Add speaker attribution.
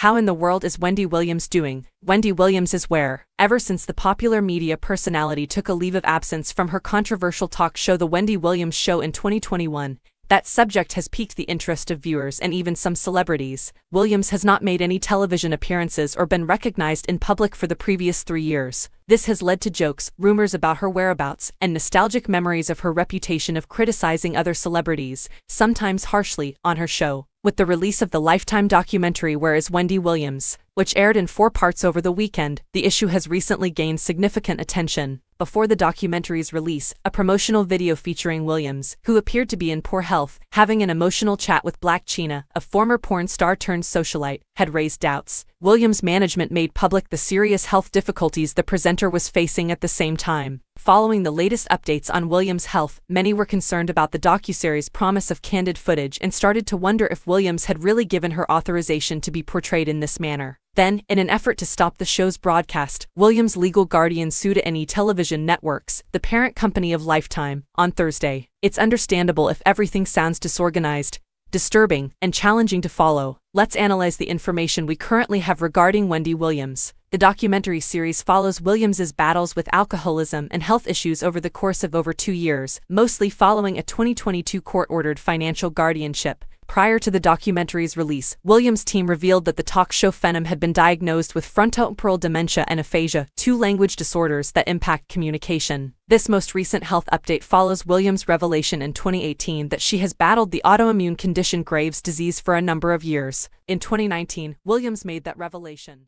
Speaker 1: How in the world is Wendy Williams doing? Wendy Williams is where? Ever since the popular media personality took a leave of absence from her controversial talk show The Wendy Williams Show in 2021, that subject has piqued the interest of viewers and even some celebrities. Williams has not made any television appearances or been recognized in public for the previous three years. This has led to jokes, rumors about her whereabouts, and nostalgic memories of her reputation of criticizing other celebrities, sometimes harshly, on her show. With the release of the Lifetime documentary Where is Wendy Williams, which aired in four parts over the weekend, the issue has recently gained significant attention before the documentary's release, a promotional video featuring Williams, who appeared to be in poor health, having an emotional chat with Blac Chyna, a former porn star turned socialite, had raised doubts. Williams' management made public the serious health difficulties the presenter was facing at the same time. Following the latest updates on Williams' health, many were concerned about the docuseries' promise of candid footage and started to wonder if Williams had really given her authorization to be portrayed in this manner. Then, in an effort to stop the show's broadcast, Williams' legal guardian sued A&E Television Networks, the parent company of Lifetime, on Thursday. It's understandable if everything sounds disorganized, disturbing, and challenging to follow. Let's analyze the information we currently have regarding Wendy Williams. The documentary series follows Williams's battles with alcoholism and health issues over the course of over two years, mostly following a 2022 court-ordered financial guardianship. Prior to the documentary's release, Williams' team revealed that the talk show Phenom had been diagnosed with frontotemporal dementia and aphasia, two language disorders that impact communication. This most recent health update follows Williams' revelation in 2018 that she has battled the autoimmune condition Graves' disease for a number of years. In 2019, Williams made that revelation.